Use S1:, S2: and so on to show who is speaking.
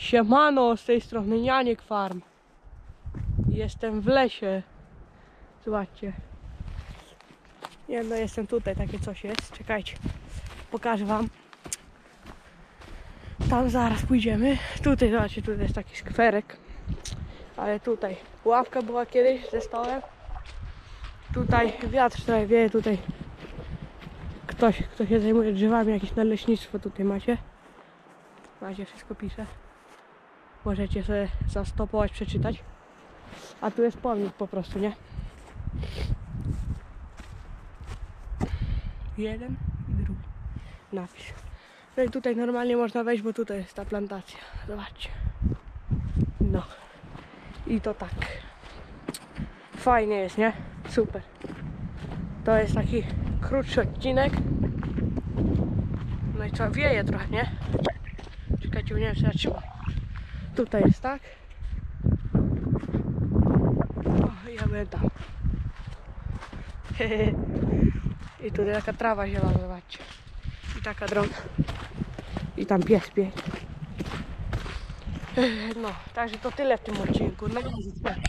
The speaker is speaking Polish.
S1: Siemano, z tej strony Janiek Farm. Jestem w lesie. Zobaczcie. Nie no, jestem tutaj, takie coś jest. Czekajcie, pokażę wam. Tam zaraz pójdziemy. Tutaj, zobaczcie, tutaj jest taki skwerek. Ale tutaj ławka była kiedyś ze stołem. Tutaj wiatr trochę wieje, tutaj ktoś, kto się zajmuje drzewami, jakieś naleśnictwo tutaj macie. Macie, wszystko pisze. Możecie sobie zastopować, przeczytać. A tu jest pomnik po prostu, nie? Jeden i drugi napis. No i tutaj normalnie można wejść, bo tutaj jest ta plantacja. Zobaczcie. No. I to tak. Fajnie jest, nie? Super. To jest taki krótszy odcinek. No i co, wieje trochę, nie? Czekajcie, nie wiem, czy ja trzymam. Tutaj jest tak. O, ja byłem tam. I tutaj taka trawa zielona, zobaczcie. I taka droga. I tam pies biegnie. No, także to tyle w tym odcinku. Na razie.